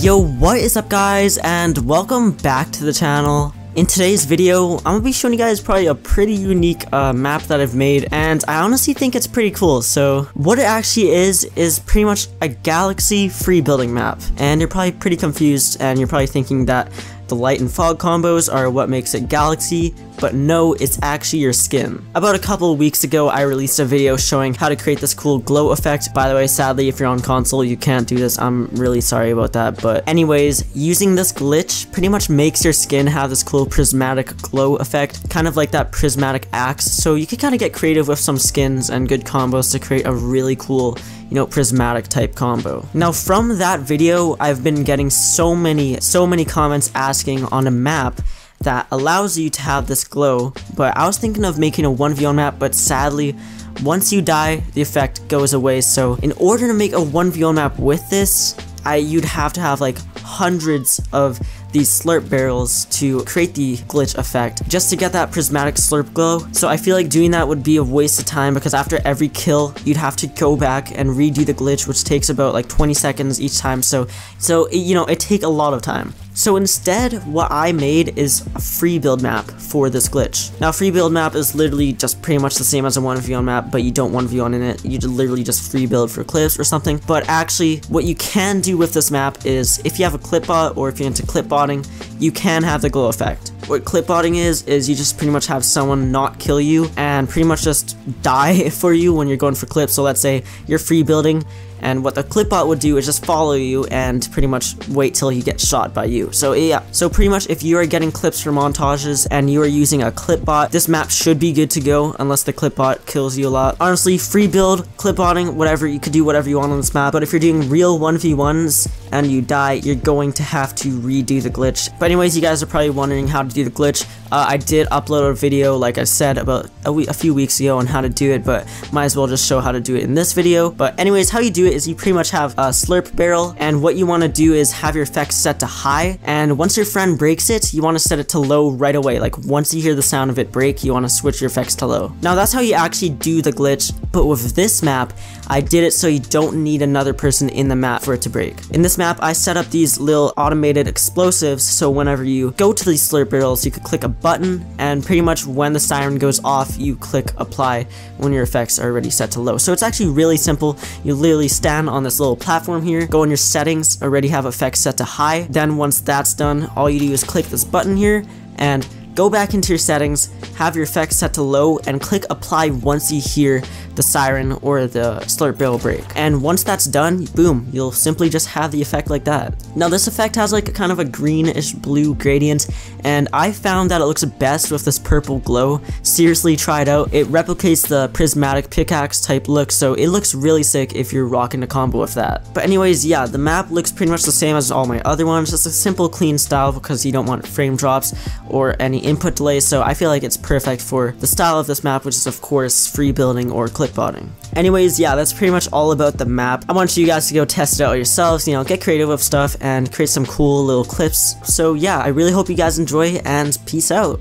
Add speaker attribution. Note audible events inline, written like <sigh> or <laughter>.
Speaker 1: Yo, what is up guys, and welcome back to the channel. In today's video, I'm gonna be showing you guys probably a pretty unique uh, map that I've made, and I honestly think it's pretty cool. So, what it actually is, is pretty much a galaxy free building map. And you're probably pretty confused, and you're probably thinking that the light and fog combos are what makes it Galaxy, but no, it's actually your skin. About a couple weeks ago, I released a video showing how to create this cool glow effect. By the way, sadly, if you're on console, you can't do this. I'm really sorry about that. But anyways, using this glitch pretty much makes your skin have this cool prismatic glow effect, kind of like that prismatic axe. So you can kind of get creative with some skins and good combos to create a really cool you know, prismatic type combo. Now from that video, I've been getting so many, so many comments asking on a map that allows you to have this glow, but I was thinking of making a 1v1 map, but sadly, once you die, the effect goes away, so in order to make a 1v1 map with this, I you'd have to have like hundreds of these slurp barrels to create the glitch effect just to get that prismatic slurp glow. So I feel like doing that would be a waste of time because after every kill, you'd have to go back and redo the glitch, which takes about like 20 seconds each time. So, so it, you know, it take a lot of time. So instead, what I made is a free build map for this glitch. Now, free build map is literally just pretty much the same as a 1v1 map, but you don't 1v1 in it. You literally just free build for clips or something. But actually, what you can do with this map is, if you have a clip bot or if you're into clip botting, you can have the glow effect. What clip botting is, is you just pretty much have someone not kill you and pretty much just die <laughs> for you when you're going for clips. So let's say you're free building and what the clipbot would do is just follow you and pretty much wait till he gets shot by you. So yeah, so pretty much if you are getting clips for montages and you are using a clipbot, this map should be good to go unless the clipbot kills you a lot. Honestly, free build, clipbotting, whatever, you could do whatever you want on this map, but if you're doing real 1v1s and you die, you're going to have to redo the glitch. But anyways, you guys are probably wondering how to do the glitch. Uh, I did upload a video, like I said, about a, a few weeks ago on how to do it, but might as well just show how to do it in this video. But anyways, how you do it is you pretty much have a slurp barrel, and what you want to do is have your effects set to high, and once your friend breaks it, you want to set it to low right away. Like once you hear the sound of it break, you want to switch your effects to low. Now that's how you actually do the glitch, but with this map, I did it so you don't need another person in the map for it to break. In this map, I set up these little automated explosives, so whenever you go to these slurp barrels, you could click a button, and pretty much when the siren goes off, you click apply when your effects are already set to low. So it's actually really simple. You literally stand on this little platform here, go in your settings, already have effects set to high. Then once that's done, all you do is click this button here, and go back into your settings, have your effects set to low, and click apply once you hear the siren or the slurp barrel break. And once that's done, boom, you'll simply just have the effect like that. Now this effect has like a kind of a greenish blue gradient, and I found that it looks best with this purple glow. Seriously, try it out. It replicates the prismatic pickaxe type look, so it looks really sick if you're rocking a combo with that. But anyways, yeah, the map looks pretty much the same as all my other ones, just a simple clean style because you don't want frame drops or any input delay, so I feel like it's perfect for the style of this map, which is of course free building or clip botting. Anyways, yeah, that's pretty much all about the map. I want you guys to go test it out yourselves, you know, get creative with stuff and create some cool little clips. So yeah, I really hope you guys enjoy and peace out.